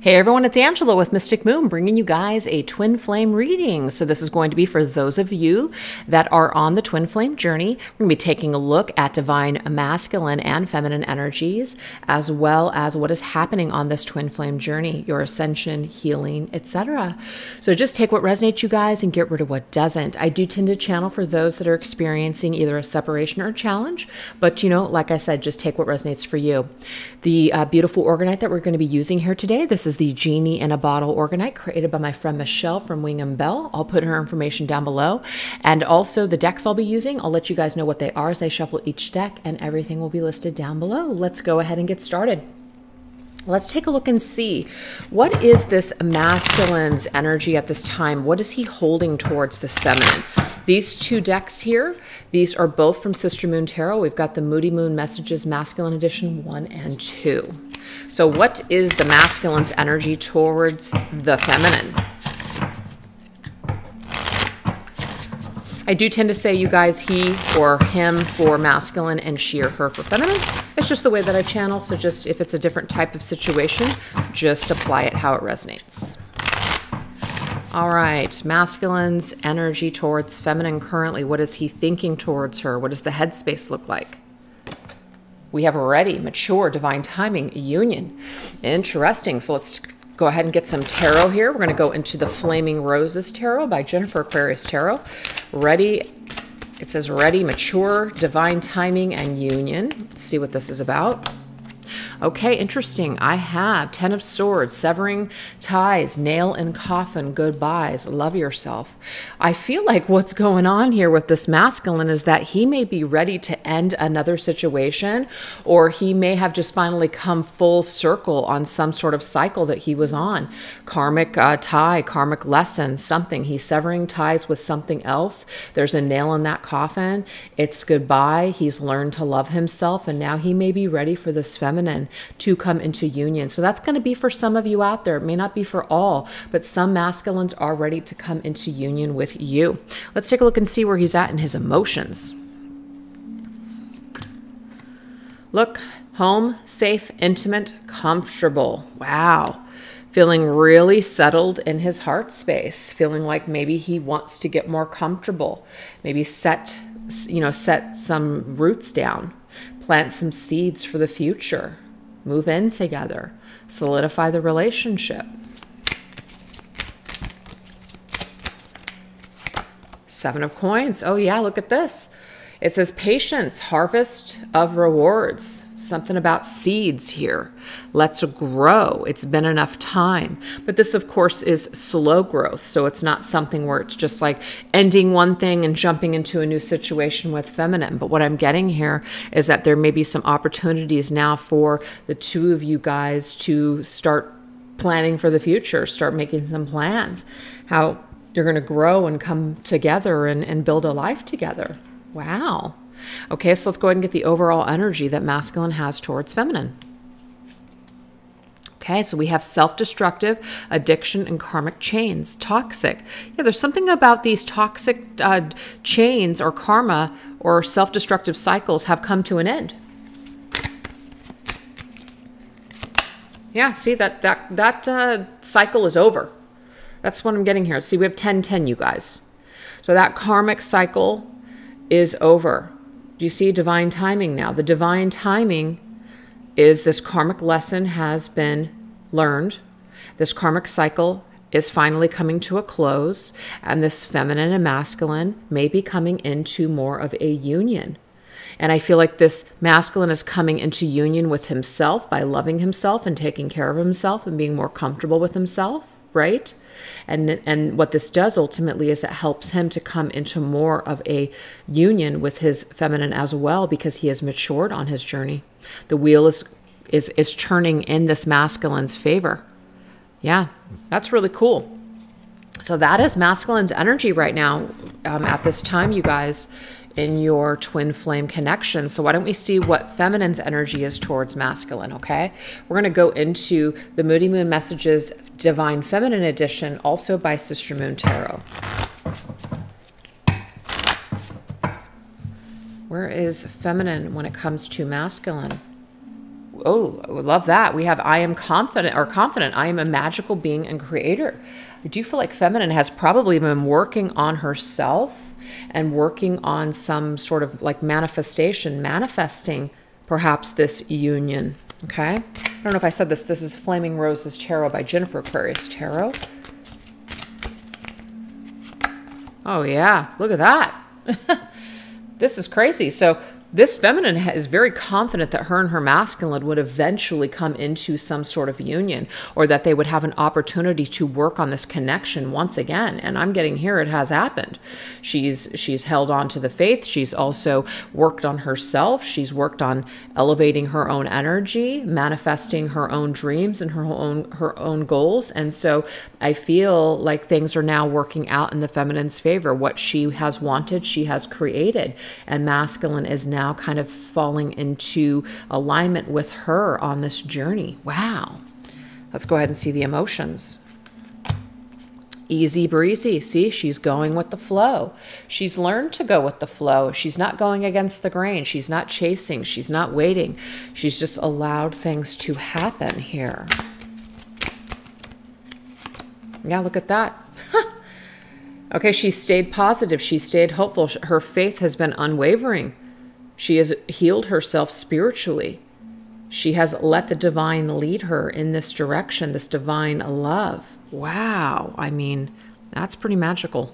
Hey everyone, it's Angela with Mystic Moon bringing you guys a twin flame reading. So, this is going to be for those of you that are on the twin flame journey. We're going to be taking a look at divine masculine and feminine energies, as well as what is happening on this twin flame journey, your ascension, healing, etc. So, just take what resonates, you guys, and get rid of what doesn't. I do tend to channel for those that are experiencing either a separation or a challenge, but you know, like I said, just take what resonates for you. The uh, beautiful orgonite that we're going to be using here today, this is the Genie in a Bottle Orgonite created by my friend Michele from Wing and Bell. I'll put her information down below. And also the decks I'll be using, I'll let you guys know what they are as I shuffle each deck, and everything will be listed down below. Let's go ahead and get started. Let's take a look and see what is this masculine's energy at this time? What is he holding towards this feminine? These two decks here, these are both from Sister Moon Tarot. We've got the Moody Moon Messages Masculine Edition 1 and 2. So, what is the masculine's energy towards the feminine? I do tend to say you guys he or him for masculine and she or her for feminine. It's just the way that I channel. So just if it's a different type of situation, just apply it how it resonates. All right, masculine's energy towards feminine currently. What is he thinking towards her? What does the headspace look like? We have already mature divine timing union. Interesting. So let's go ahead and get some tarot here. We're going to go into the Flaming Roses Tarot by Jennifer Aquarius Tarot. Ready. It says ready, mature, divine timing, and union. Let's see what this is about. Okay, interesting. I have Ten of Swords, severing ties, nail and coffin, goodbyes, love yourself. I feel like what's going on here with this masculine is that he may be ready to end another situation, or he may have just finally come full circle on some sort of cycle that he was on. Karmic uh, tie, karmic lesson, something. He's severing ties with something else. There's a nail in that coffin. It's goodbye. He's learned to love himself, and now he may be ready for this feminine to come into union. So that's going to be for some of you out there. It may not be for all, but some masculines are ready to come into union with you. Let's take a look and see where he's at in his emotions. Look, home, safe, intimate, comfortable. Wow feeling really settled in his heart space, feeling like maybe he wants to get more comfortable, maybe set you know, set some roots down, plant some seeds for the future move in together, solidify the relationship. Seven of coins. Oh, yeah, look at this. It says patience, harvest of rewards. Something about seeds here. Let's grow. It's been enough time. But this, of course, is slow growth. So it's not something where it's just like ending one thing and jumping into a new situation with feminine. But what I'm getting here is that there may be some opportunities now for the two of you guys to start planning for the future, start making some plans. How you're going to grow and come together and, and build a life together. Wow. Okay, so let's go ahead and get the overall energy that masculine has towards feminine. Okay, so we have self destructive, addiction, and karmic chains. Toxic. Yeah, there's something about these toxic uh, chains or karma or self destructive cycles have come to an end. Yeah, see that that that uh, cycle is over. That's what I'm getting here. See, we have 10 10, you guys. So that karmic cycle is over. Do you see divine timing now? The divine timing is this karmic lesson has been learned. This karmic cycle is finally coming to a close, and this feminine and masculine may be coming into more of a union. And I feel like this masculine is coming into union with himself by loving himself and taking care of himself and being more comfortable with himself, right? And, and what this does ultimately is it helps him to come into more of a union with his feminine as well because he has matured on his journey. The wheel is is is turning in this masculine's favor. Yeah, that's really cool. So that is masculine's energy right now um, at this time, you guys, in your twin flame connection. So why don't we see what feminine's energy is towards masculine? Okay, we're going to go into the Moody Moon messages Divine Feminine Edition, also by Sister Moon Tarot. Where is feminine when it comes to masculine? oh, I love that. We have I am confident or confident. I am a magical being and creator. I do feel like feminine has probably been working on herself and working on some sort of like manifestation, manifesting perhaps this union. Okay. I don't know if I said this. This is Flaming Roses Tarot by Jennifer Aquarius Tarot. Oh, yeah. Look at that. this is crazy. So, this feminine is very confident that her and her masculine would eventually come into some sort of union or that they would have an opportunity to work on this connection once again. And i'm getting here it has happened. She's she's held on to the faith. She's also worked on herself. She's worked on elevating her own energy manifesting her own dreams and her own her own goals. And so i feel like things are now working out in the feminine's favor. What she has wanted she has created. And masculine is now now kind of falling into alignment with her on this journey. Wow. Let's go ahead and see the emotions. Easy breezy. See, she's going with the flow. She's learned to go with the flow. She's not going against the grain. She's not chasing. She's not waiting. She's just allowed things to happen here. Yeah, look at that. okay, she stayed positive. She stayed hopeful. Her faith has been unwavering. She has healed herself spiritually. She has let the divine lead her in this direction, this divine love. Wow. I mean, that's pretty magical.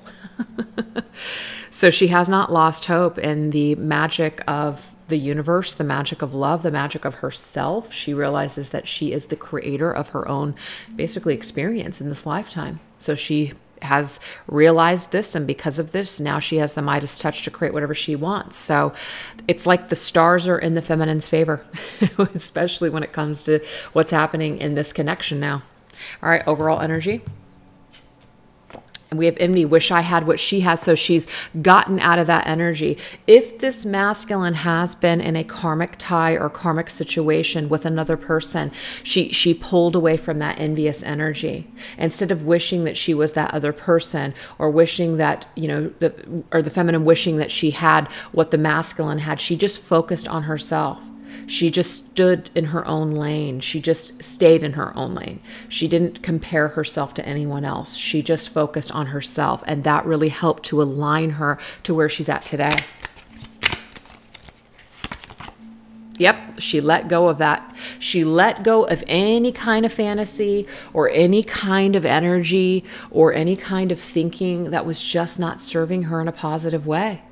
so she has not lost hope in the magic of the universe, the magic of love, the magic of herself. She realizes that she is the creator of her own basically experience in this lifetime. So she has realized this, and because of this, now she has the Midas touch to create whatever she wants. So it's like the stars are in the feminine's favor, especially when it comes to what's happening in this connection now. All right, overall energy. And we have Imni, wish I had what she has. So she's gotten out of that energy. If this masculine has been in a karmic tie or karmic situation with another person, she she pulled away from that envious energy. Instead of wishing that she was that other person or wishing that, you know, the or the feminine wishing that she had what the masculine had, she just focused on herself. She just stood in her own lane. She just stayed in her own lane. She didn't compare herself to anyone else. She just focused on herself. And that really helped to align her to where she's at today. Yep, she let go of that. She let go of any kind of fantasy or any kind of energy or any kind of thinking that was just not serving her in a positive way.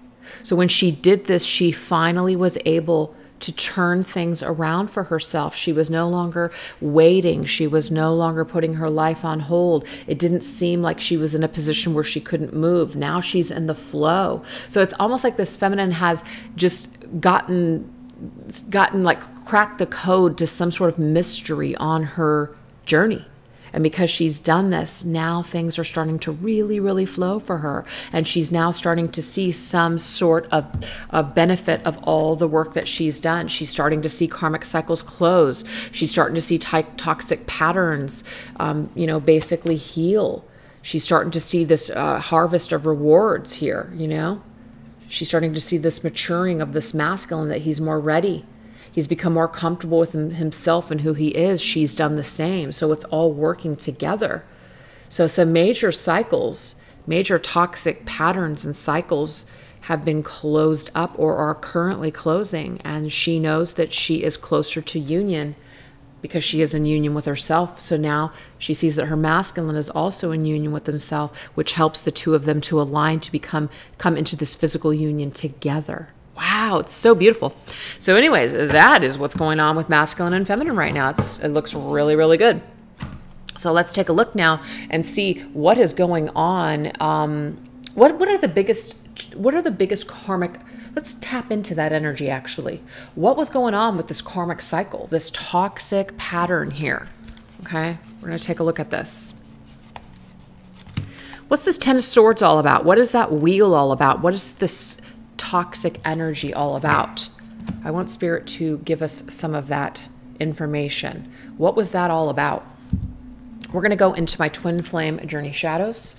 So when she did this, she finally was able to turn things around for herself. She was no longer waiting. She was no longer putting her life on hold. It didn't seem like she was in a position where she couldn't move. Now she's in the flow. So it's almost like this feminine has just gotten gotten like cracked the code to some sort of mystery on her journey. And because she's done this, now things are starting to really, really flow for her. And she's now starting to see some sort of, of benefit of all the work that she's done. She's starting to see karmic cycles close. She's starting to see toxic patterns, um, you know, basically heal. She's starting to see this uh, harvest of rewards here, you know? She's starting to see this maturing of this masculine that he's more ready He's become more comfortable with himself and who he is. She's done the same. So it's all working together. So some major cycles, major toxic patterns and cycles have been closed up or are currently closing. And she knows that she is closer to union because she is in union with herself. So now she sees that her masculine is also in union with himself, which helps the two of them to align to become come into this physical union together. Wow, it's so beautiful. So, anyways, that is what's going on with masculine and feminine right now. It's, it looks really, really good. So let's take a look now and see what is going on. Um, what what are the biggest what are the biggest karmic? Let's tap into that energy. Actually, what was going on with this karmic cycle, this toxic pattern here? Okay, we're gonna take a look at this. What's this Ten of Swords all about? What is that wheel all about? What is this toxic energy all about? I want Spirit to give us some of that information. What was that all about? We're going to go into my twin flame journey shadows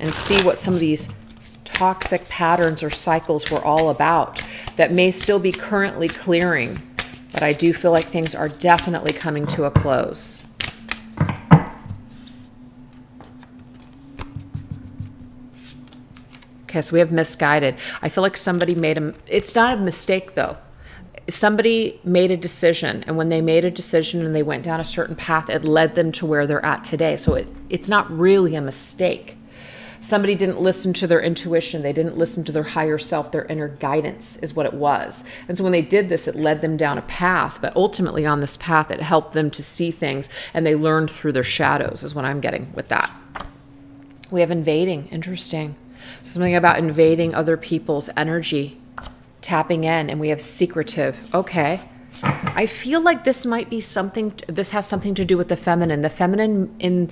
and see what some of these toxic patterns or cycles were all about that may still be currently clearing. But I do feel like things are definitely coming to a close. So we have misguided. I feel like somebody made a, it's not a mistake though. Somebody made a decision, and when they made a decision and they went down a certain path, it led them to where they're at today. So it, it's not really a mistake. Somebody didn't listen to their intuition. They didn't listen to their higher self, their inner guidance is what it was. And so when they did this, it led them down a path. But ultimately, on this path, it helped them to see things and they learned through their shadows, is what I'm getting with that. We have invading. Interesting. Something about invading other people's energy, tapping in, and we have secretive. Okay. I feel like this might be something, this has something to do with the feminine. The feminine in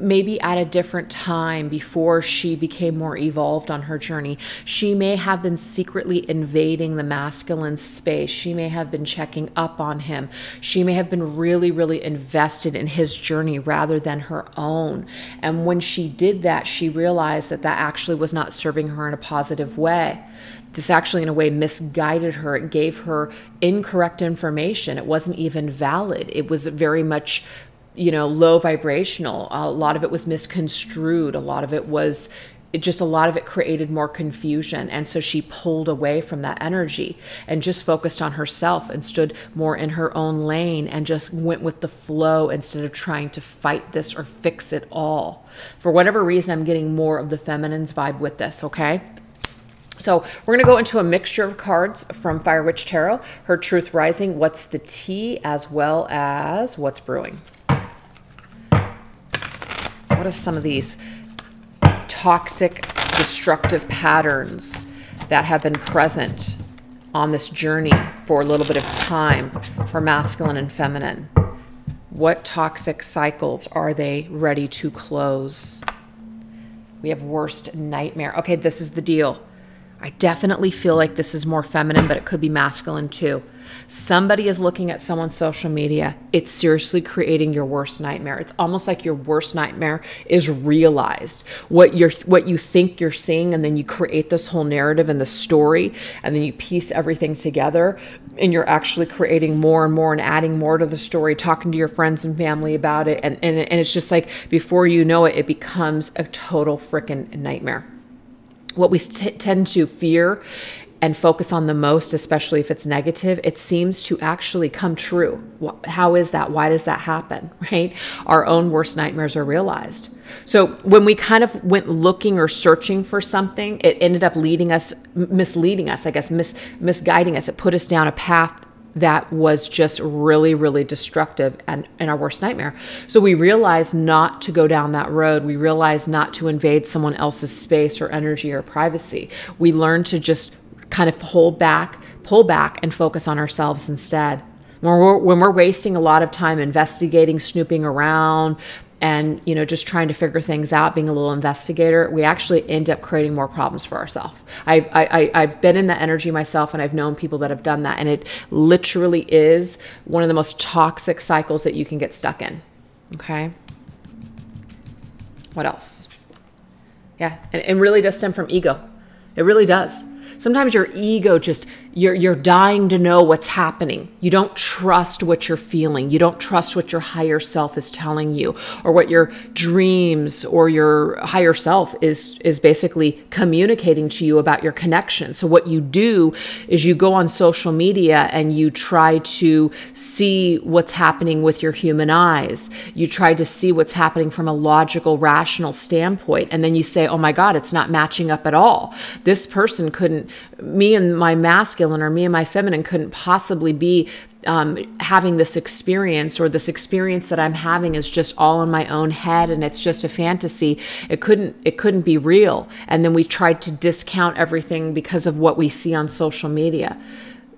maybe at a different time before she became more evolved on her journey, she may have been secretly invading the masculine space. She may have been checking up on him. She may have been really, really invested in his journey rather than her own. And when she did that, she realized that that actually was not serving her in a positive way this actually in a way misguided her it gave her incorrect information it wasn't even valid it was very much you know, low vibrational. A lot of it was misconstrued. A lot of it was it just a lot of it created more confusion. And so she pulled away from that energy and just focused on herself and stood more in her own lane and just went with the flow instead of trying to fight this or fix it all. For whatever reason, I'm getting more of the feminine's vibe with this, okay? So we're going to go into a mixture of cards from Fire Witch Tarot, her Truth Rising, what's the tea, as well as what's brewing. What are some of these toxic, destructive patterns that have been present on this journey for a little bit of time for masculine and feminine? What toxic cycles are they ready to close? We have worst nightmare. Okay, this is the deal. I definitely feel like this is more feminine, but it could be masculine too somebody is looking at someone's social media, it's seriously creating your worst nightmare. It's almost like your worst nightmare is realized. What you're what you think you're seeing and then you create this whole narrative and the story and then you piece everything together and you're actually creating more and more and adding more to the story, talking to your friends and family about it and and, and it's just like before you know it it becomes a total freaking nightmare what we tend to fear and focus on the most, especially if it's negative, it seems to actually come true. How is that? Why does that happen? Right? Our own worst nightmares are realized. So when we kind of went looking or searching for something, it ended up leading us, misleading us, I guess, mis- misguiding us. It put us down a path that was just really, really destructive and, and our worst nightmare. So we realized not to go down that road. We realized not to invade someone else's space or energy or privacy. We learned to just kind of hold back, pull back, and focus on ourselves instead. When we're, when we're wasting a lot of time investigating, snooping around, and you know just trying to figure things out being a little investigator we actually end up creating more problems for ourselves. I've, I, I've been in that energy myself and i've known people that have done that and it literally is one of the most toxic cycles that you can get stuck in okay? What else? Yeah and it really does stem from ego. It really does sometimes your ego just you're you're dying to know what's happening. You don't trust what you're feeling. You don't trust what your higher self is telling you or what your dreams or your higher self is is basically communicating to you about your connection. So what you do is you go on social media and you try to see what's happening with your human eyes. You try to see what's happening from a logical rational standpoint and then you say, "Oh my god, it's not matching up at all. This person couldn't me and my masculine or me and my feminine couldn't possibly be um, having this experience or this experience that I'm having is just all in my own head and it's just a fantasy. It couldn't it couldn't be real. And then we tried to discount everything because of what we see on social media.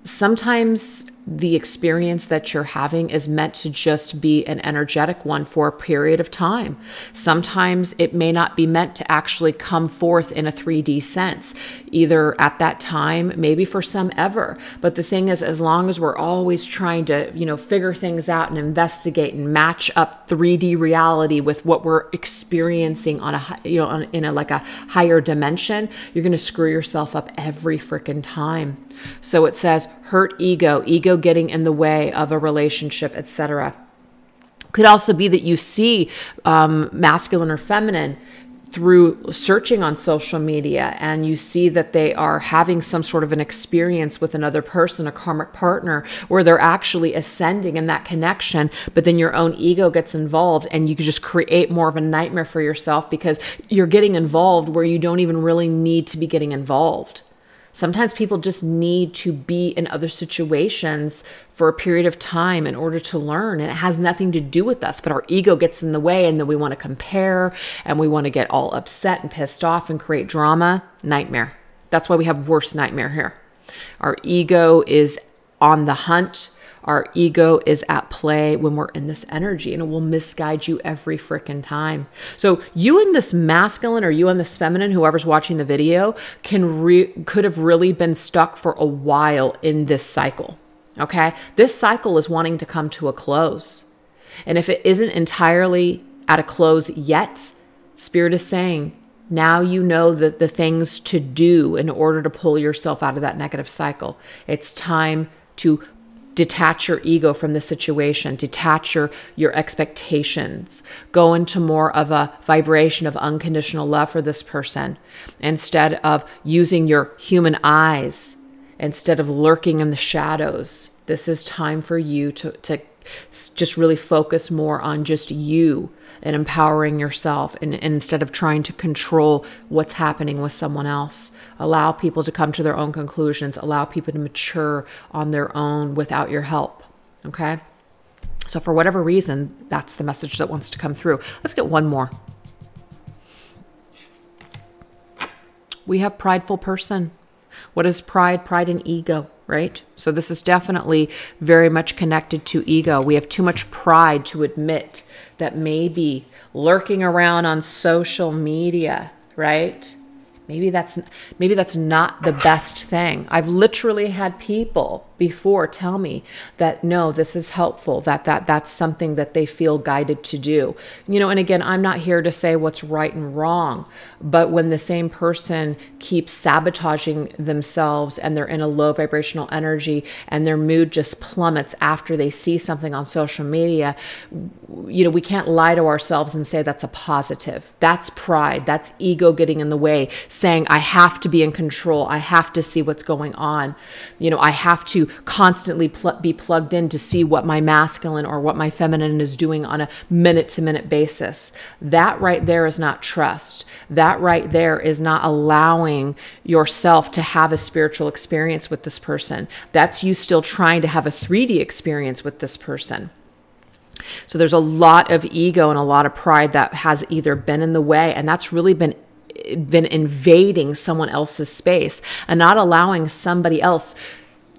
Sometimes the experience that you're having is meant to just be an energetic one for a period of time. Sometimes it may not be meant to actually come forth in a 3D sense, either at that time, maybe for some ever. But the thing is, as long as we're always trying to, you know, figure things out and investigate and match up 3D reality with what we're experiencing on a, you know, on, in a like a higher dimension, you're going to screw yourself up every freaking time. So it says hurt ego. Ego getting in the way of a relationship, etc. Could also be that you see um, masculine or feminine through searching on social media and you see that they are having some sort of an experience with another person, a karmic partner, where they're actually ascending in that connection, but then your own ego gets involved and you just create more of a nightmare for yourself because you're getting involved where you don't even really need to be getting involved. Sometimes people just need to be in other situations for a period of time in order to learn. And it has nothing to do with us, but our ego gets in the way and then we want to compare and we want to get all upset and pissed off and create drama. Nightmare. That's why we have worse nightmare here. Our ego is on the hunt our ego is at play when we're in this energy and it will misguide you every freaking time. So you and this masculine or you and this feminine, whoever's watching the video, can re- could have really been stuck for a while in this cycle. Okay? This cycle is wanting to come to a close. And if it isn't entirely at a close yet, Spirit is saying, now you know the, the things to do in order to pull yourself out of that negative cycle. It's time to detach your ego from the situation detach your your expectations. Go into more of a vibration of unconditional love for this person instead of using your human eyes instead of lurking in the shadows. This is time for you to to just really focus more on just you and empowering yourself and, and, instead of trying to control what's happening with someone else. Allow people to come to their own conclusions. Allow people to mature on their own without your help okay? So for whatever reason that's the message that wants to come through. Let's get one more. We have prideful person what is pride pride and ego right? So this is definitely very much connected to ego. We have too much pride to admit that maybe lurking around on social media, right? Maybe that's maybe that's not the best thing. I've literally had people before tell me that no, this is helpful, that that that's something that they feel guided to do. You know, and again, I'm not here to say what's right and wrong, but when the same person keeps sabotaging themselves and they're in a low vibrational energy and their mood just plummets after they see something on social media, you know, we can't lie to ourselves and say that's a positive. That's pride, that's ego getting in the way, saying I have to be in control, I have to see what's going on. You know, I have to constantly pl- be plugged in to see what my masculine or what my feminine is doing on a minute to minute basis. That right there is not trust. That right there is not allowing yourself to have a spiritual experience with this person. That's you still trying to have a 3D experience with this person. So there's a lot of ego and a lot of pride that has either been in the way, and that's really been been invading someone else's space and not allowing somebody else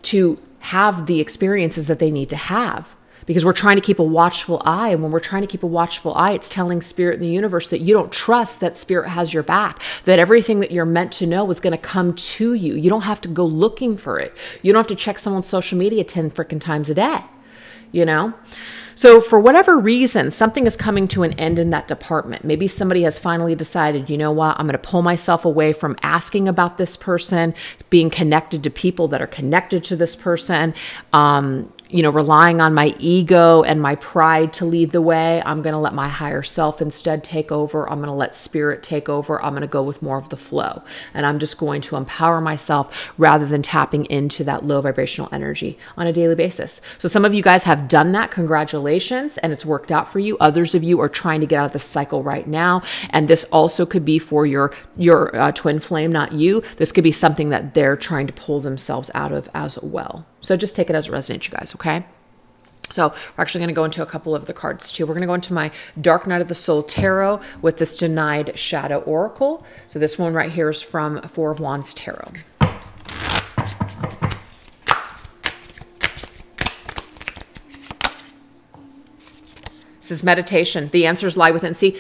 to have the experiences that they need to have because we're trying to keep a watchful eye. And when we're trying to keep a watchful eye, it's telling spirit in the universe that you don't trust that spirit has your back, that everything that you're meant to know is going to come to you. You don't have to go looking for it. You don't have to check someone's social media 10 freaking times a day, you know? So, for whatever reason, something is coming to an end in that department. Maybe somebody has finally decided, you know what, I'm going to pull myself away from asking about this person, being connected to people that are connected to this person. Um, you know, relying on my ego and my pride to lead the way. I'm going to let my higher self instead take over. I'm going to let spirit take over. I'm going to go with more of the flow. And I'm just going to empower myself rather than tapping into that low vibrational energy on a daily basis. So some of you guys have done that. Congratulations. And it's worked out for you. Others of you are trying to get out of this cycle right now. And this also could be for your, your uh, twin flame, not you. This could be something that they're trying to pull themselves out of as well. So just take it as it resonates, you guys, okay? So we're actually going to go into a couple of the cards too. We're going to go into my Dark Night of the Soul Tarot with this Denied Shadow Oracle. So this one right here is from Four of Wands Tarot. This is meditation. The answers lie within. See,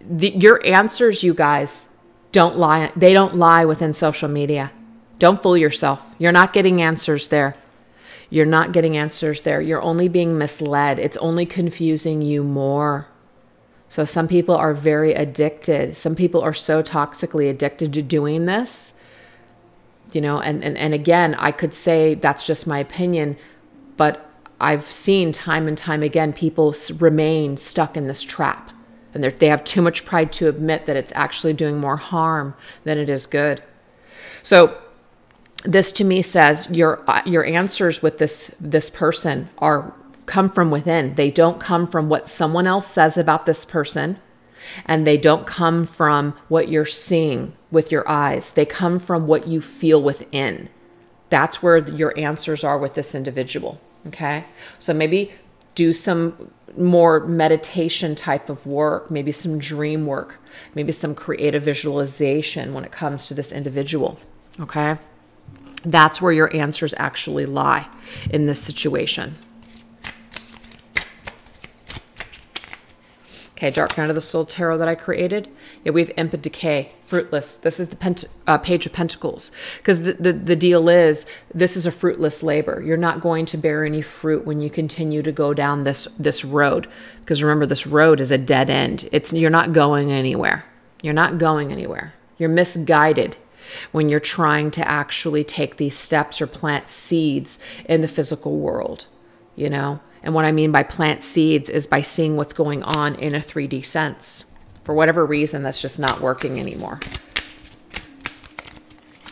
the, your answers, you guys, don't lie. They don't lie within social media. Don't fool yourself. You're not getting answers there. You're not getting answers there. You're only being misled. It's only confusing you more. So some people are very addicted. Some people are so toxically addicted to doing this. You know, and, and, and again, I could say that's just my opinion, but I've seen time and time again people remain stuck in this trap. And they have too much pride to admit that it's actually doing more harm than it is good. So, this to me says your your answers with this this person are come from within. They don't come from what someone else says about this person and they don't come from what you're seeing with your eyes. They come from what you feel within. That's where your answers are with this individual. Okay. So maybe do some more meditation type of work, maybe some dream work, maybe some creative visualization when it comes to this individual. Okay. That's where your answers actually lie in this situation. Okay, Dark Night of the Soul Tarot that I created. Yeah, we have Imp of Decay, Fruitless. This is the pent- uh, Page of Pentacles. Because the, the, the deal is, this is a fruitless labor. You're not going to bear any fruit when you continue to go down this, this road. Because remember, this road is a dead end. It's You're not going anywhere. You're not going anywhere. You're misguided when you're trying to actually take these steps or plant seeds in the physical world, you know? And what I mean by plant seeds is by seeing what's going on in a 3D sense. For whatever reason, that's just not working anymore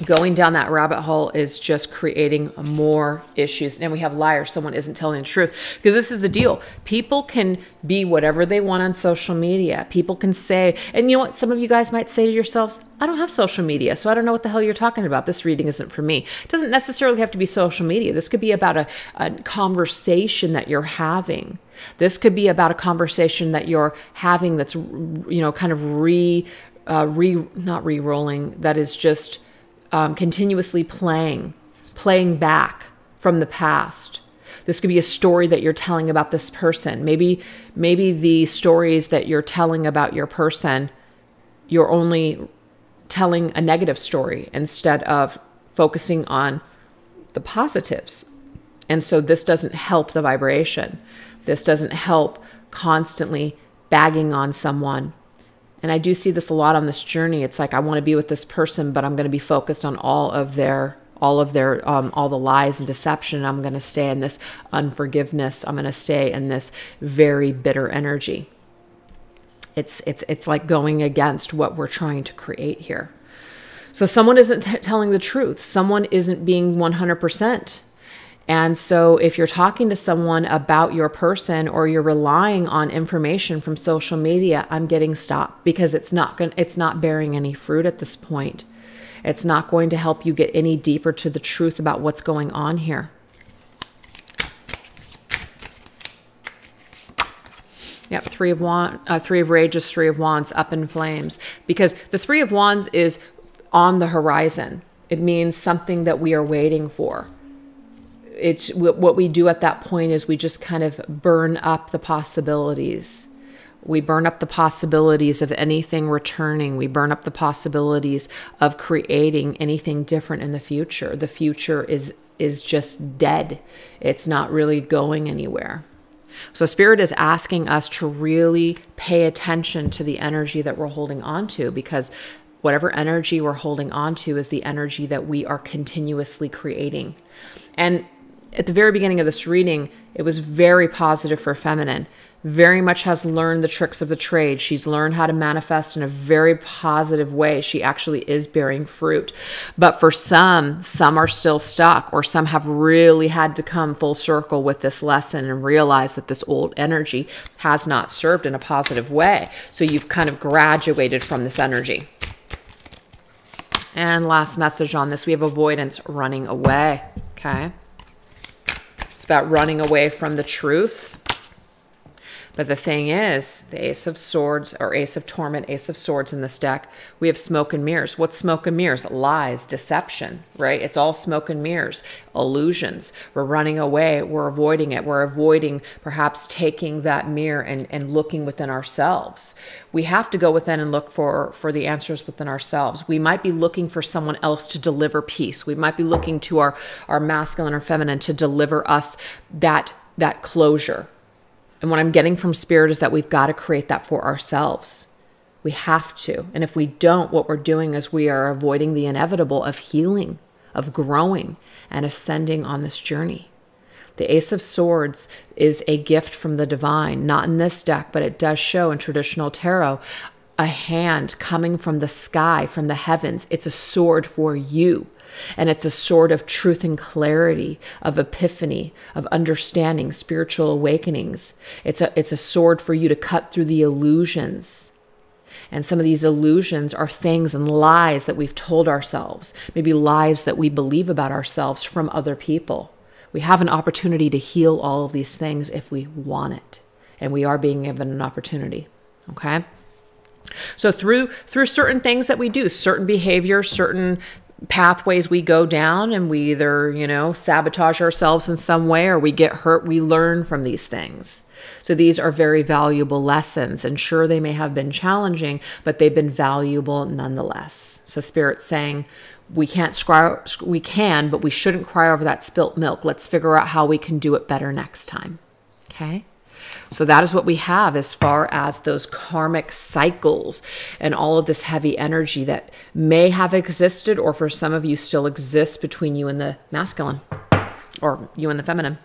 going down that rabbit hole is just creating more issues. And we have liars, someone isn't telling the truth. Because this is the deal. People can be whatever they want on social media. People can say, and you know what? Some of you guys might say to yourselves, I don't have social media, so I don't know what the hell you're talking about. This reading isn't for me. It doesn't necessarily have to be social media. This could be about a, a conversation that you're having. This could be about a conversation that you're having that's, you know, kind of re, uh, re, not re rolling, that is just um, continuously playing, playing back from the past. This could be a story that you're telling about this person. Maybe, maybe the stories that you're telling about your person, you're only telling a negative story instead of focusing on the positives. And so this doesn't help the vibration. This doesn't help constantly bagging on someone and I do see this a lot on this journey. It's like I want to be with this person, but I'm going to be focused on all of their all of their um, all the lies and deception. I'm going to stay in this unforgiveness. I'm going to stay in this very bitter energy. It's it's it's like going against what we're trying to create here. So someone isn't telling the truth. Someone isn't being 100%. And so, if you're talking to someone about your person or you're relying on information from social media, I'm getting stopped because it's not going it's not bearing any fruit at this point. It's not going to help you get any deeper to the truth about what's going on here. Yep, three of wands, uh, three of rages, three of wands, up in flames. Because the three of wands is on the horizon. It means something that we are waiting for it's what we do at that point is we just kind of burn up the possibilities. We burn up the possibilities of anything returning. We burn up the possibilities of creating anything different in the future. The future is is just dead. It's not really going anywhere. So spirit is asking us to really pay attention to the energy that we're holding on to because whatever energy we're holding on to is the energy that we are continuously creating. And at the very beginning of this reading, it was very positive for feminine. Very much has learned the tricks of the trade. She's learned how to manifest in a very positive way. She actually is bearing fruit. But for some, some are still stuck, or some have really had to come full circle with this lesson and realize that this old energy has not served in a positive way. So you've kind of graduated from this energy. And last message on this we have avoidance running away. Okay about running away from the truth. But the thing is, the Ace of Swords or Ace of Torment, Ace of Swords in this deck, we have smoke and mirrors. What's smoke and mirrors? Lies, deception, right? It's all smoke and mirrors, illusions. We're running away. We're avoiding it. We're avoiding perhaps taking that mirror and, and looking within ourselves. We have to go within and look for, for the answers within ourselves. We might be looking for someone else to deliver peace. We might be looking to our, our masculine or feminine to deliver us that, that closure and what I'm getting from spirit is that we've got to create that for ourselves. We have to. And if we don't, what we're doing is we are avoiding the inevitable of healing, of growing, and ascending on this journey. The Ace of Swords is a gift from the divine, not in this deck, but it does show in traditional tarot a hand coming from the sky, from the heavens. It's a sword for you. And it's a sword of truth and clarity, of epiphany, of understanding, spiritual awakenings. It's a, it's a sword for you to cut through the illusions. And some of these illusions are things and lies that we've told ourselves, maybe lies that we believe about ourselves from other people. We have an opportunity to heal all of these things if we want it. And we are being given an opportunity. Okay? So through through certain things that we do, certain behaviors, certain pathways we go down and we either, you know, sabotage ourselves in some way or we get hurt, we learn from these things. So these are very valuable lessons. And sure, they may have been challenging, but they've been valuable nonetheless. So Spirit's saying, we can't cry, we can, but we shouldn't cry over that spilt milk. Let's figure out how we can do it better next time. Okay. So that is what we have as far as those karmic cycles and all of this heavy energy that may have existed, or for some of you still exists between you and the masculine or you and the feminine.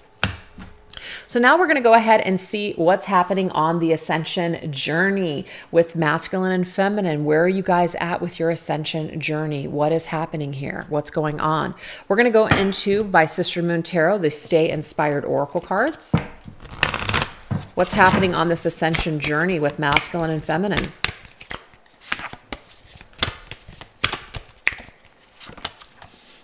So now we're going to go ahead and see what's happening on the ascension journey with masculine and feminine. Where are you guys at with your ascension journey? What is happening here? What's going on? We're going to go into by Sister Moon Tarot, the Stay Inspired Oracle cards. What's happening on this ascension journey with masculine and feminine?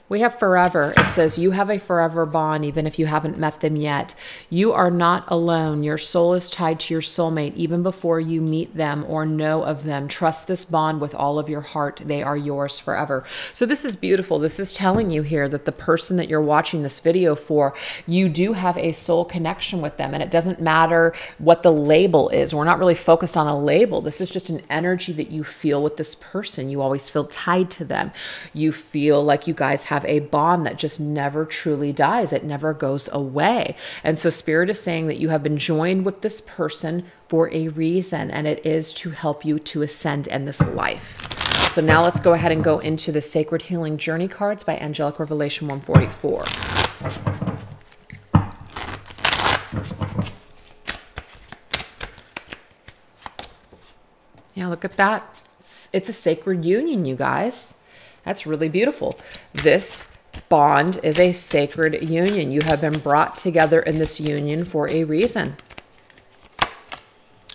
We have forever. It says, You have a forever bond, even if you haven't met them yet. You are not alone. Your soul is tied to your soulmate even before you meet them or know of them. Trust this bond with all of your heart. They are yours forever. So, this is beautiful. This is telling you here that the person that you're watching this video for, you do have a soul connection with them. And it doesn't matter what the label is. We're not really focused on a label. This is just an energy that you feel with this person. You always feel tied to them. You feel like you guys have a bond that just never truly dies, it never goes away. And so, Spirit is saying that you have been joined with this person for a reason, and it is to help you to ascend in this life. So, now let's go ahead and go into the Sacred Healing Journey cards by Angelic Revelation 144. Yeah, look at that. It's a sacred union, you guys. That's really beautiful. This bond is a sacred union. You have been brought together in this union for a reason.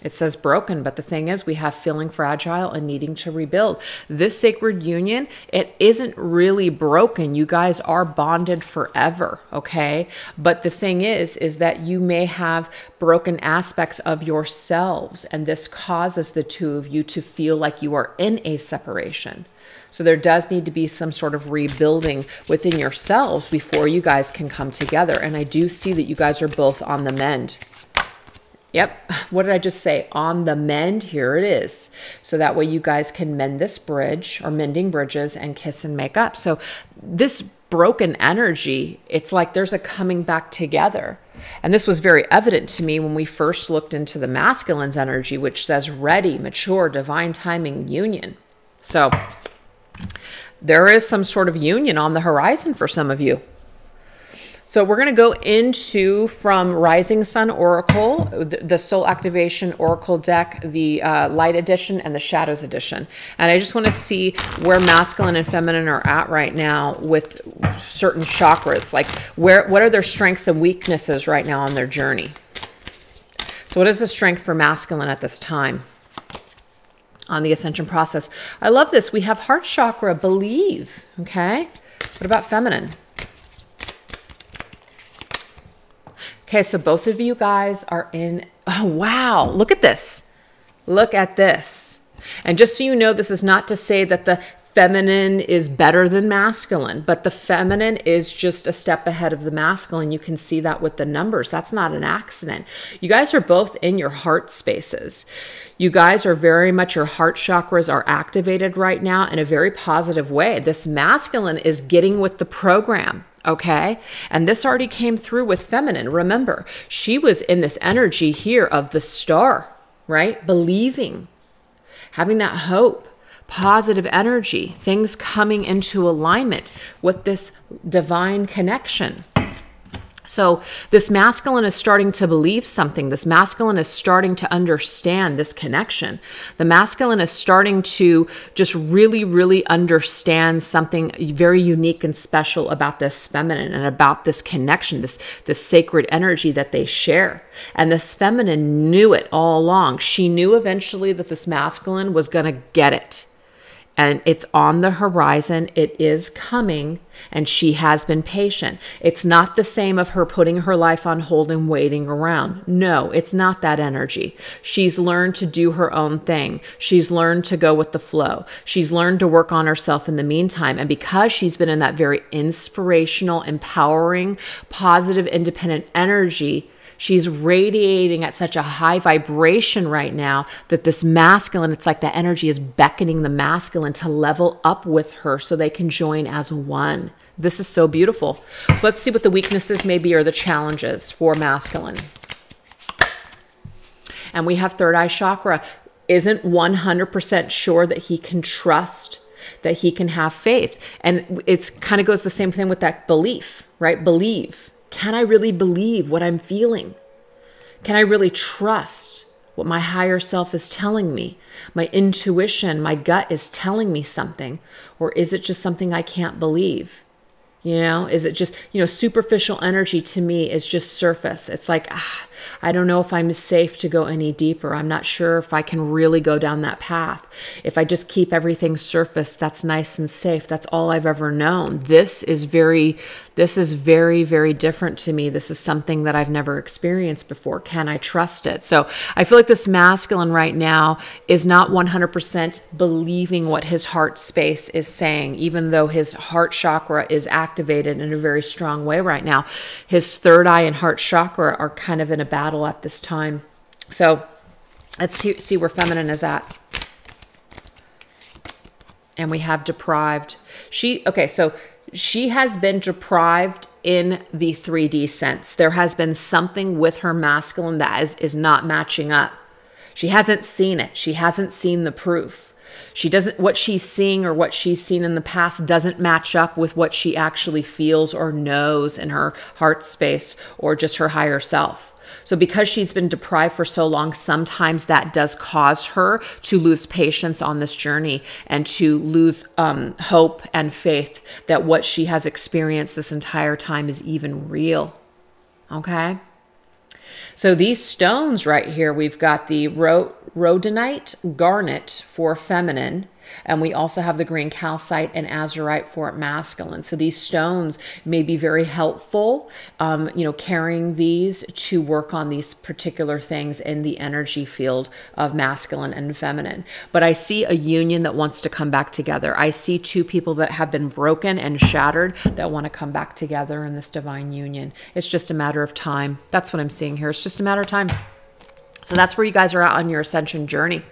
It says broken, but the thing is, we have feeling fragile and needing to rebuild. This sacred union, it isn't really broken. You guys are bonded forever, okay? But the thing is, is that you may have broken aspects of yourselves, and this causes the two of you to feel like you are in a separation. So there does need to be some sort of rebuilding within yourselves before you guys can come together. And I do see that you guys are both on the mend. Yep. What did I just say? On the mend. Here it is. So that way you guys can mend this bridge or mending bridges and kiss and make up. So this broken energy, it's like there's a coming back together. And this was very evident to me when we first looked into the masculine's energy, which says ready, mature, divine timing, union. So there is some sort of union on the horizon for some of you. So we're going to go into from Rising Sun Oracle, the Soul Activation Oracle deck, the uh, Light Edition, and the Shadows Edition. And I just want to see where masculine and feminine are at right now with certain chakras. Like, where what are their strengths and weaknesses right now on their journey? So, what is the strength for masculine at this time? On the ascension process. I love this. We have heart chakra, believe. Okay. What about feminine? Okay, so both of you guys are in. Oh, wow. Look at this. Look at this. And just so you know, this is not to say that the feminine is better than masculine, but the feminine is just a step ahead of the masculine. You can see that with the numbers. That's not an accident. You guys are both in your heart spaces. You guys are very much, your heart chakras are activated right now in a very positive way. This masculine is getting with the program. Okay. And this already came through with feminine. Remember, she was in this energy here of the star, right? Believing, having that hope positive energy, things coming into alignment with this divine connection. So, this masculine is starting to believe something. This masculine is starting to understand this connection. The masculine is starting to just really, really understand something very unique and special about this feminine and about this connection, this, this sacred energy that they share. And this feminine knew it all along. She knew eventually that this masculine was going to get it and it's on the horizon. It is coming, and she has been patient. It's not the same of her putting her life on hold and waiting around. No, it's not that energy. She's learned to do her own thing. She's learned to go with the flow. She's learned to work on herself in the meantime. And because she's been in that very inspirational, empowering, positive, independent energy, She's radiating at such a high vibration right now that this masculine, it's like the energy is beckoning the masculine to level up with her so they can join as one. This is so beautiful. So let's see what the weaknesses maybe or the challenges for masculine. And we have third eye chakra. Isn't 100% sure that he can trust, that he can have faith. And it's kind of goes the same thing with that belief, right? Believe can I really believe what I'm feeling? Can I really trust what my higher self is telling me? My intuition, my gut is telling me something. Or is it just something I can't believe? You know, is it just, you know, superficial energy to me is just surface. It's like, ah, I don't know if I'm safe to go any deeper. I'm not sure if I can really go down that path. If I just keep everything surface, that's nice and safe. That's all I've ever known. This is very this is very, very different to me. This is something that I've never experienced before. Can I trust it? So I feel like this masculine right now is not 100% believing what his heart space is saying, even though his heart chakra is activated in a very strong way right now. His third eye and heart chakra are kind of in a battle at this time. So let's see where feminine is at. And we have deprived. She, okay, so she has been deprived in the 3D sense. There has been something with her masculine that is, is not matching up. She hasn't seen it. She hasn't seen the proof. She doesn't, what she's seeing or what she's seen in the past doesn't match up with what she actually feels or knows in her heart space or just her higher self. So, because she's been deprived for so long, sometimes that does cause her to lose patience on this journey and to lose um, hope and faith that what she has experienced this entire time is even real. Okay? So, these stones right here, we've got the rhodonite garnet for feminine and we also have the green calcite and azurite for masculine. So these stones may be very helpful, um, you know, carrying these to work on these particular things in the energy field of masculine and feminine. But I see a union that wants to come back together. I see two people that have been broken and shattered that want to come back together in this divine union. It's just a matter of time. That's what I'm seeing here. It's just a matter of time. So that's where you guys are at on your ascension journey.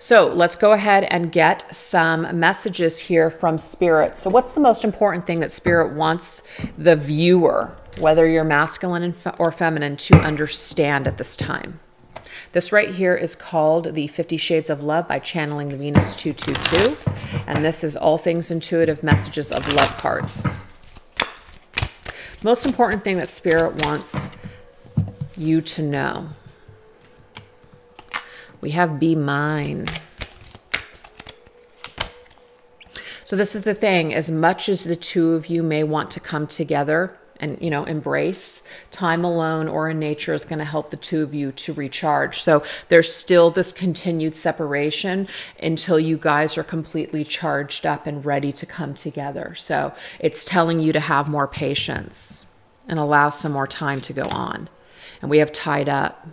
So let's go ahead and get some messages here from Spirit. So, what's the most important thing that Spirit wants the viewer, whether you're masculine or feminine, to understand at this time? This right here is called the 50 Shades of Love by Channeling the Venus 222. And this is All Things Intuitive Messages of Love cards. Most important thing that Spirit wants you to know we have Be Mine. So this is the thing, as much as the two of you may want to come together and you know embrace time alone or in nature is going to help the two of you to recharge. So there's still this continued separation until you guys are completely charged up and ready to come together. So it's telling you to have more patience and allow some more time to go on. And we have tied up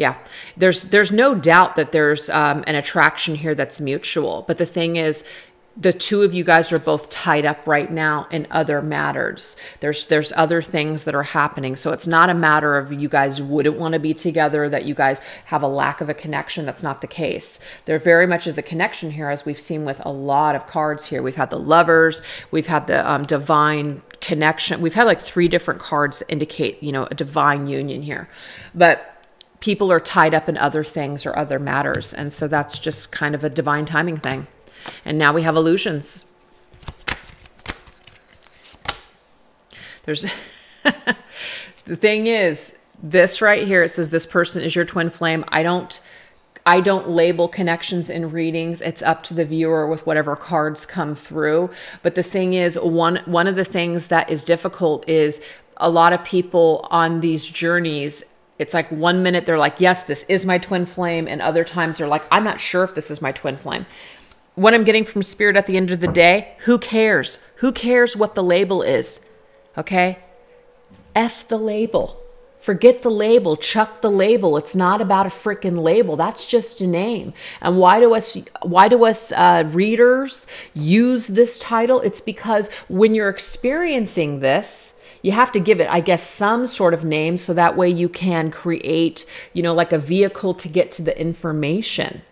yeah. There's there's no doubt that there's um, an attraction here that's mutual. But the thing is, the two of you guys are both tied up right now in other matters. There's there's other things that are happening. So it's not a matter of you guys wouldn't want to be together, that you guys have a lack of a connection. That's not the case. There very much is a connection here, as we've seen with a lot of cards here. We've had the lovers, we've had the um, divine connection. We've had like three different cards indicate, you know, a divine union here. But people are tied up in other things or other matters. And so that's just kind of a divine timing thing. And now we have illusions. There's the thing is, this right here, it says this person is your twin flame. I don't I don't label connections in readings. It's up to the viewer with whatever cards come through. But the thing is, one one of the things that is difficult is a lot of people on these journeys it's like one minute they're like, yes, this is my twin flame. And other times they're like, I'm not sure if this is my twin flame. What I'm getting from spirit at the end of the day, who cares? Who cares what the label is? Okay? F the label. Forget the label, chuck the label. It's not about a freaking label. That's just a name. And why do us why do us uh, readers use this title? It's because when you're experiencing this, you have to give it, I guess, some sort of name so that way you can create, you know, like a vehicle to get to the information.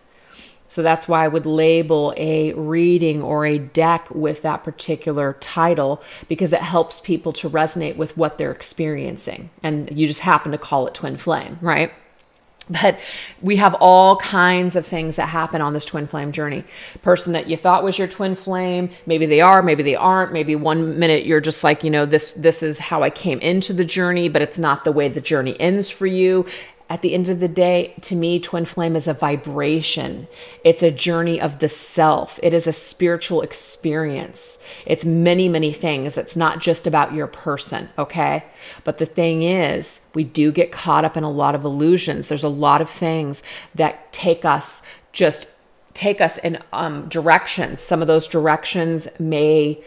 So that's why I would label a reading or a deck with that particular title because it helps people to resonate with what they're experiencing. And you just happen to call it Twin Flame, right? But we have all kinds of things that happen on this twin flame journey. Person that you thought was your twin flame, maybe they are, maybe they aren't. Maybe one minute you're just like, you know, this this is how I came into the journey, but it's not the way the journey ends for you at the end of the day, to me, twin flame is a vibration. It's a journey of the self. It is a spiritual experience. It's many, many things. It's not just about your person, okay? But the thing is, we do get caught up in a lot of illusions. There's a lot of things that take us just take us in um, directions. Some of those directions may,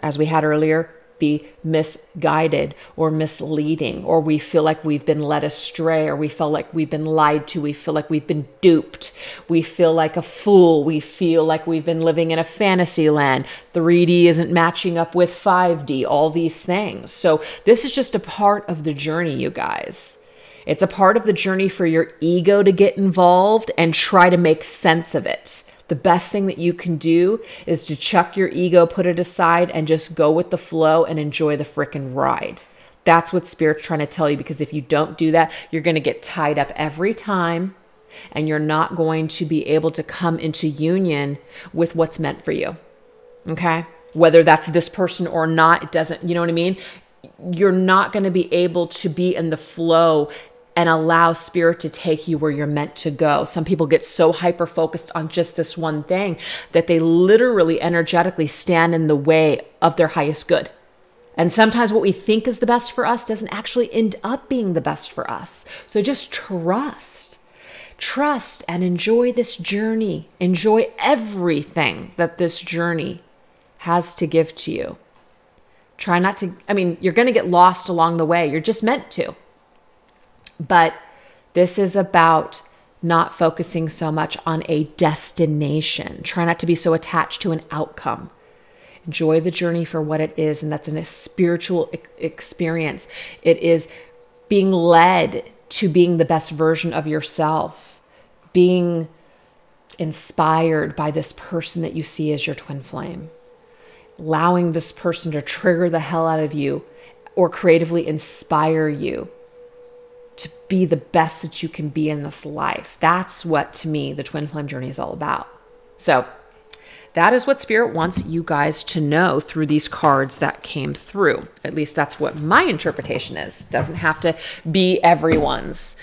as we had earlier, be misguided or misleading, or we feel like we've been led astray, or we feel like we've been lied to, we feel like we've been duped, we feel like a fool, we feel like we've been living in a fantasy land. 3D isn't matching up with 5D, all these things. So, this is just a part of the journey, you guys. It's a part of the journey for your ego to get involved and try to make sense of it the best thing that you can do is to chuck your ego, put it aside, and just go with the flow and enjoy the freaking ride. That's what Spirit's trying to tell you because if you don't do that, you're going to get tied up every time and you're not going to be able to come into union with what's meant for you. Okay? Whether that's this person or not, it doesn't, you know what I mean? You're not going to be able to be in the flow and allow spirit to take you where you're meant to go. Some people get so hyper focused on just this one thing that they literally energetically stand in the way of their highest good. And sometimes what we think is the best for us doesn't actually end up being the best for us. So just trust. Trust and enjoy this journey. Enjoy everything that this journey has to give to you. Try not to, I mean, you're going to get lost along the way. You're just meant to. But this is about not focusing so much on a destination. Try not to be so attached to an outcome. Enjoy the journey for what it is, and that's a spiritual experience. It is being led to being the best version of yourself, being inspired by this person that you see as your twin flame, allowing this person to trigger the hell out of you or creatively inspire you to be the best that you can be in this life. That's what, to me, the twin flame journey is all about. So, that is what spirit wants you guys to know through these cards that came through. At least that's what my interpretation is. Doesn't have to be everyone's.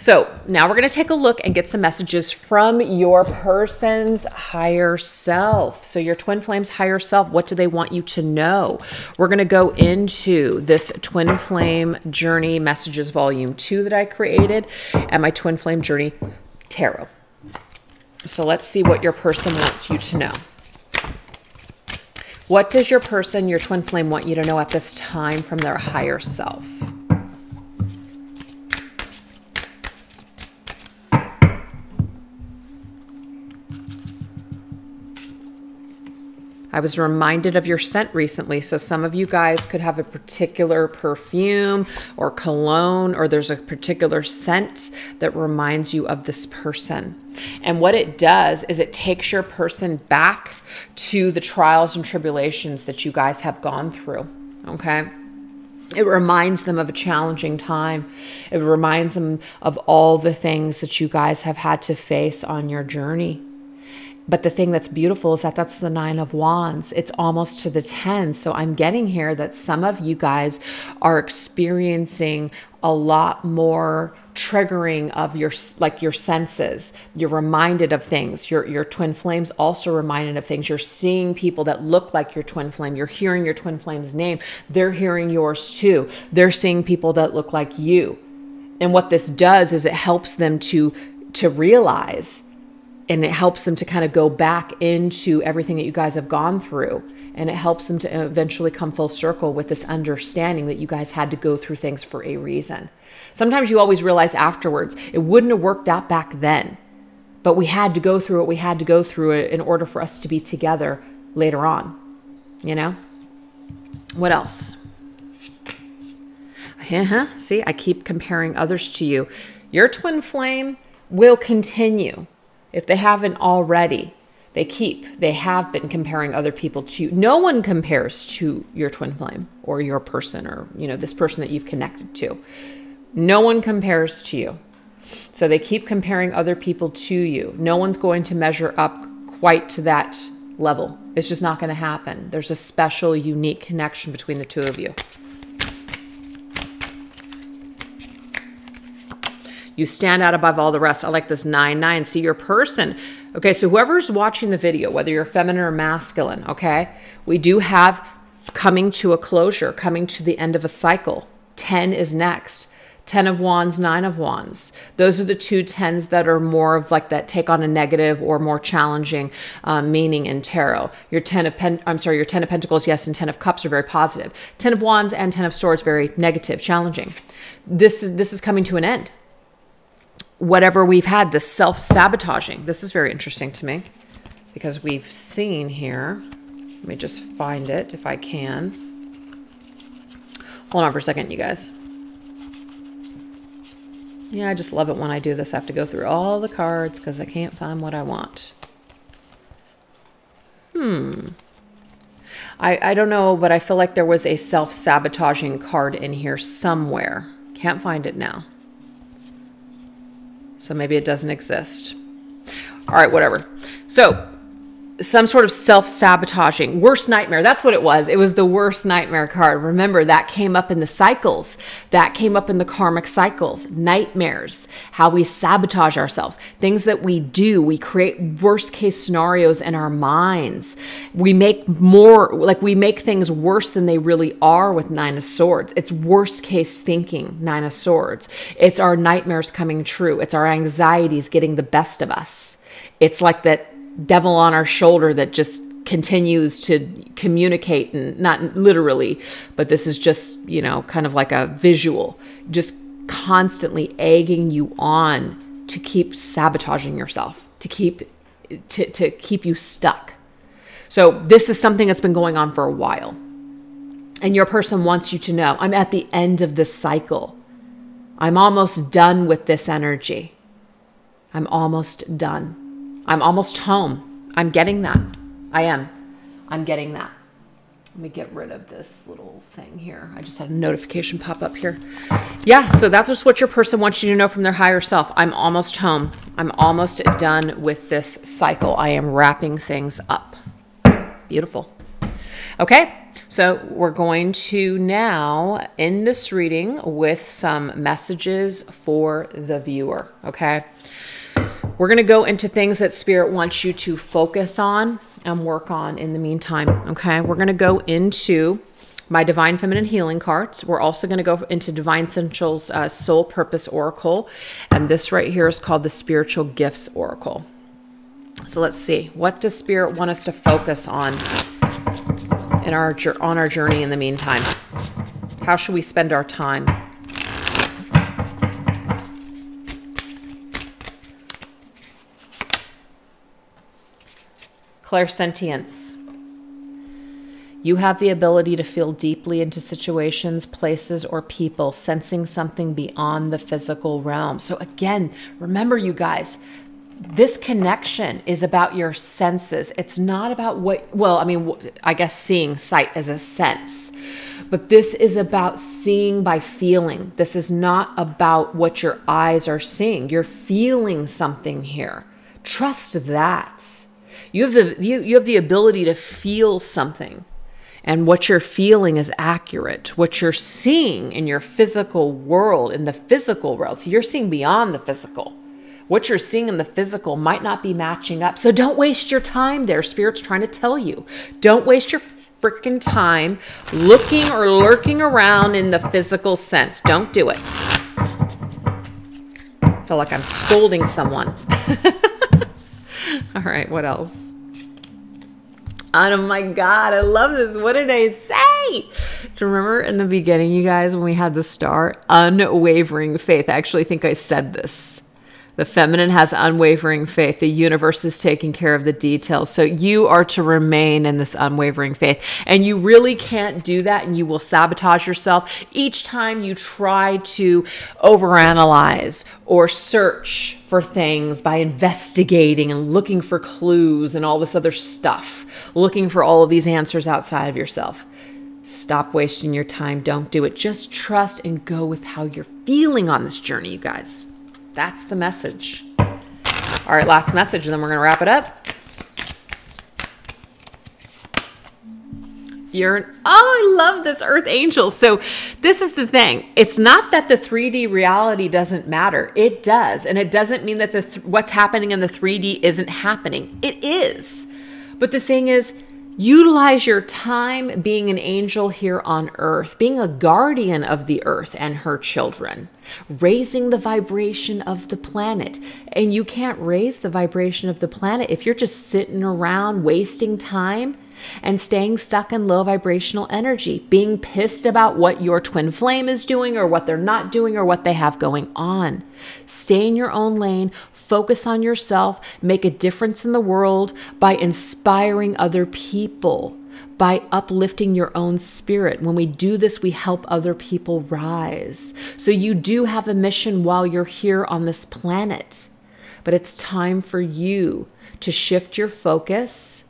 So now we're going to take a look and get some messages from your person's higher self. So, your twin flame's higher self, what do they want you to know? We're going to go into this twin flame journey messages volume two that I created and my twin flame journey tarot. So, let's see what your person wants you to know. What does your person, your twin flame, want you to know at this time from their higher self? I was reminded of your scent recently. So some of you guys could have a particular perfume or cologne, or there's a particular scent that reminds you of this person. And what it does is it takes your person back to the trials and tribulations that you guys have gone through. Okay. It reminds them of a challenging time. It reminds them of all the things that you guys have had to face on your journey but the thing that's beautiful is that that's the nine of wands. It's almost to the 10. So I'm getting here that some of you guys are experiencing a lot more triggering of your like your senses. You're reminded of things. Your your twin flames also reminded of things. You're seeing people that look like your twin flame. You're hearing your twin flame's name. They're hearing yours too. They're seeing people that look like you. And what this does is it helps them to to realize and it helps them to kind of go back into everything that you guys have gone through. And it helps them to eventually come full circle with this understanding that you guys had to go through things for a reason. Sometimes you always realize afterwards it wouldn't have worked out back then but we had to go through it we had to go through it in order for us to be together later on you know? What else? Uh-huh. see i keep comparing others to you. Your twin flame will continue if they haven't already, they keep, they have been comparing other people to you. No one compares to your twin flame or your person or, you know, this person that you've connected to. No one compares to you. So they keep comparing other people to you. No one's going to measure up quite to that level. It's just not going to happen. There's a special, unique connection between the two of you. You stand out above all the rest. I like this 9 9. See your person. Okay, so whoever's watching the video, whether you're feminine or masculine, okay, we do have coming to a closure, coming to the end of a cycle. 10 is next. 10 of wands, 9 of wands. Those are the two tens that are more of like that take on a negative or more challenging um, meaning in tarot. Your 10 of pen, I'm sorry, your 10 of pentacles, yes, and 10 of cups are very positive. 10 of wands and 10 of swords, very negative, challenging. This is, this is coming to an end whatever we've had, the self sabotaging. This is very interesting to me because we've seen here. Let me just find it if I can. Hold on for a second, you guys. Yeah, I just love it when I do this. I have to go through all the cards because I can't find what I want. Hmm. I, I don't know, but I feel like there was a self-sabotaging card in here somewhere. Can't find it now. So maybe it doesn't exist. All right, whatever. So some sort of self-sabotaging. Worst nightmare. That's what it was. It was the worst nightmare card. Remember that came up in the cycles. That came up in the karmic cycles. Nightmares. How we sabotage ourselves. Things that we do. We create worst case scenarios in our minds. We make more like we make things worse than they really are with nine of swords. It's worst case thinking nine of swords. It's our nightmares coming true. It's our anxieties getting the best of us. It's like that devil on our shoulder that just continues to communicate and not literally but this is just you know kind of like a visual just constantly egging you on to keep sabotaging yourself to keep to, to keep you stuck. So this is something that's been going on for a while. And your person wants you to know i'm at the end of this cycle. I'm almost done with this energy. I'm almost done I'm almost home. I'm getting that. I am. I'm getting that. Let me get rid of this little thing here. I just had a notification pop up here. Yeah, so that's just what your person wants you to know from their higher self. I'm almost home. I'm almost done with this cycle. I am wrapping things up. Beautiful. Okay, so we're going to now end this reading with some messages for the viewer. Okay. We're going to go into things that Spirit wants you to focus on and work on in the meantime. Okay. We're going to go into my Divine Feminine Healing cards. We're also going to go into Divine Essentials uh, Soul Purpose Oracle. And this right here is called the Spiritual Gifts Oracle. So let's see. What does Spirit want us to focus on in our on our journey in the meantime? How should we spend our time? Clairsentience. You have the ability to feel deeply into situations, places, or people, sensing something beyond the physical realm. So, again, remember, you guys, this connection is about your senses. It's not about what, well, I mean, I guess seeing sight as a sense, but this is about seeing by feeling. This is not about what your eyes are seeing. You're feeling something here. Trust that. You have the you, you have the ability to feel something. And what you're feeling is accurate. What you're seeing in your physical world, in the physical world. So you're seeing beyond the physical. What you're seeing in the physical might not be matching up. So don't waste your time there. Spirit's trying to tell you. Don't waste your freaking time looking or lurking around in the physical sense. Don't do it. I feel like I'm scolding someone. All right, what else? Oh my God, I love this. What did I say? Do you remember in the beginning, you guys, when we had the star? Unwavering faith. I actually think I said this. The feminine has unwavering faith. The universe is taking care of the details. So you are to remain in this unwavering faith. And you really can't do that and you will sabotage yourself each time you try to overanalyze or search for things by investigating and looking for clues and all this other stuff, looking for all of these answers outside of yourself. Stop wasting your time. Don't do it. Just trust and go with how you're feeling on this journey, you guys. That's the message. All right, last message, and then we're going to wrap it up. You're oh, I love this Earth Angel. So, this is the thing. It's not that the 3D reality doesn't matter. It does, and it doesn't mean that the th- what's happening in the 3D isn't happening. It is. But the thing is, Utilize your time being an angel here on earth, being a guardian of the earth and her children, raising the vibration of the planet. And you can't raise the vibration of the planet if you're just sitting around wasting time and staying stuck in low vibrational energy, being pissed about what your twin flame is doing or what they're not doing or what they have going on. Stay in your own lane, focus on yourself, make a difference in the world by inspiring other people, by uplifting your own spirit. When we do this, we help other people rise. So you do have a mission while you're here on this planet, but it's time for you to shift your focus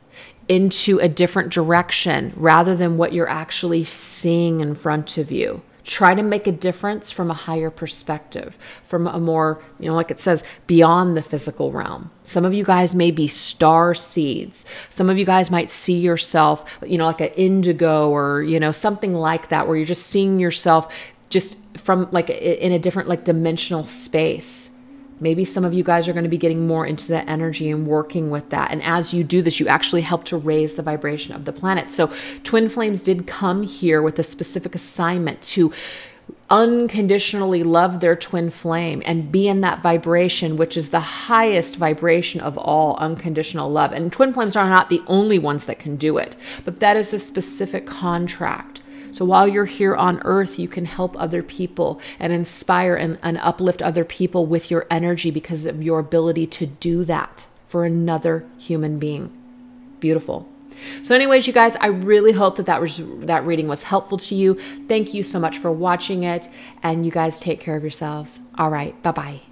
into a different direction rather than what you're actually seeing in front of you. Try to make a difference from a higher perspective, from a more, you know, like it says, beyond the physical realm. Some of you guys may be star seeds. Some of you guys might see yourself, you know, like an indigo or, you know, something like that, where you're just seeing yourself just from like in a different, like dimensional space. Maybe some of you guys are going to be getting more into that energy and working with that. And as you do this, you actually help to raise the vibration of the planet. So, Twin Flames did come here with a specific assignment to unconditionally love their twin flame and be in that vibration, which is the highest vibration of all unconditional love. And twin flames are not the only ones that can do it, but that is a specific contract. So while you're here on earth, you can help other people and inspire and, and uplift other people with your energy because of your ability to do that for another human being. Beautiful. So, anyways, you guys, I really hope that that, was, that reading was helpful to you. Thank you so much for watching it, and you guys take care of yourselves. All right, bye bye.